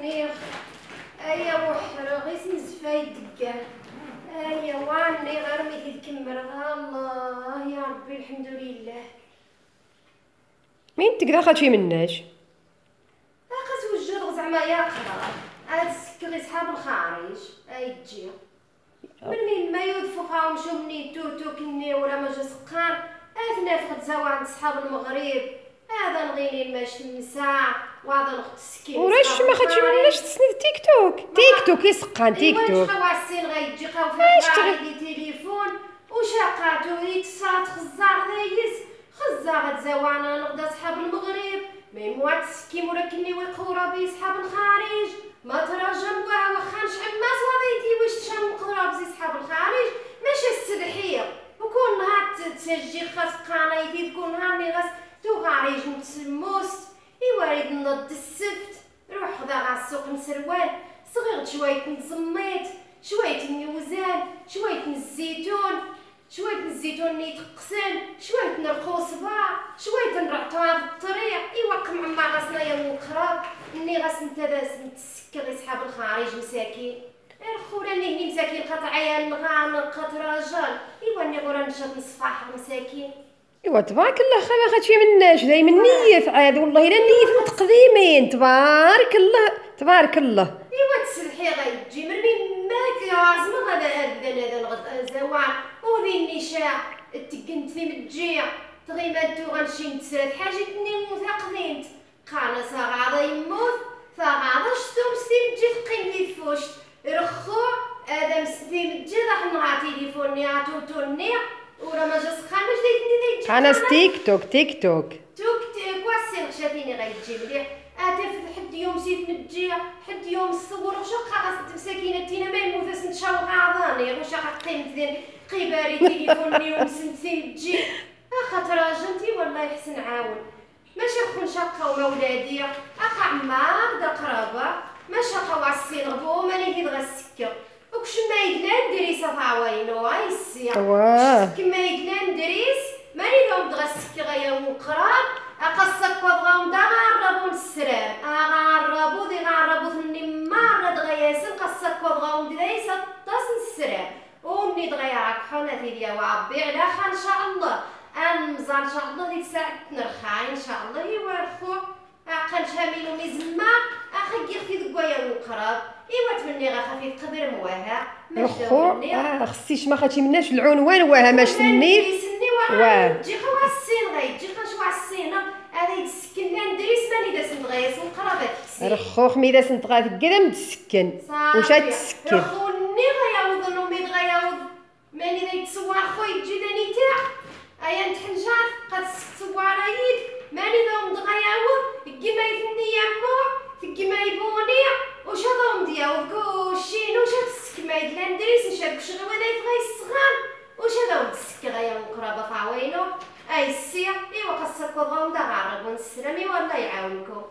نيخ ايا دقا ايا واني غير ميتي تكمر الله يا ربي الحمد لله. مين تقدر خاطشي مناش؟ اخا توجد زعما يا قرار هاد السكر صحاب الخارج. أي تجي. من مين ما يوفقهم شو مني توتو كني ولا ما جا سقان اثنا فقد عند صحاب المغرب. هذا النساء وهذا السكين وراش ما خاطشي مناش تسند تيك توك تيك توك يسقان تيك توك ايوا خواسين غيجي في وشاقاتو يتصات خزاق دايس خزاق تزوانا نغدا صحاب المغرب. ميموات السكيم ولا كني ويقورا بي صحاب الخارج. ما تراجم واه واخا نشعل ما صوابيتي واش مقدرة بزي صحاب الخارج؟ ماشي السلحية وكون نهار تسجي خاص قنايتي تكون نهار مي غاس تو غاريج نتسموس يوارد نض السبت روح خذا غا السوق نسروال. صغير شوية نزميت. شوية النيوزان شوية الزيتون شوية الزيتون ني تقسن شوية نرقو صباع شوية نرعطوها في الطريق. إيوا قمع ما غاسنا يا مقرب إني غاس نتداس نتسكر صحاب الخارج مساكين. الخورة اللي هني مساكين. خاطر عيال مغامر خاطر رجال. إيوا اني غورا نشد نصفاح مساكين. إيوا تبارك الله خا ما خاطشي مناش دايما نية عاد والله الا نية متقدمين تبارك الله تبارك الله. إيوا تسلحي غيجي من بين ماك لازم غدا هذا هذا الغد زوان وذي النشاء. تقنت في متجيع تغي ما انتو غنشي نتسرد حاجة تني مثاقدينت قانا صغادا يموت فغادا شتو مستي متجي تقيم في فوشت. رخو هذا مستي متجي راح نغا تليفوني عطوتوني جا سخان باش دايتني دايتجي أنا تيك توك تيك توك توك تي كواسين خشاتيني غيجي مليح اتف حد يوم زيد متجي حد يوم الصور وشا خاص مساكينة تينا ما يموت نتشاو غاضاني وشا قيمت ذين قيباري تليفوني ومسنتين تجي خاطر راجلتي والله يحسن عاون ماشي خون شقة ومولادي اخا عمار دا قرابة ما شقة وعسين غبو ماني في دغا السكة وكش ما يدلان دريسة فعوينو هاي السيا واه كما يدلان دريس ماني دوم دغا السكة غيا وقراب أقصك وبغاهم دا السرام أغاربو دي غاربو ثني مرة دغا ياسن قصك وبغاهم دريس الطاس السرام وني دغا يراك حونا ديالي وعبي على خا إن شاء الله. أنمزا إن شاء الله ديك ساعة نرخا إن شاء الله يوارخو. عقل شامل ومزما أخي يخفي دقايا وقراب إيوا تمني غا خفيف قدر مواها الخو آه خصيش ما خاطشي مناش العنوان واه ماش سنيت واه. واه تجي خوا السين غاي تجي خوا السين هذا يتسكن لنا ندريس ماني داس نغيس وقرابات رخو خميدة سنتغا تقرا متسكن وشا تسكن رخوني غياوض أي السير ايوا قصك وضغم دا غارب ونسلمي والله يعاونكم.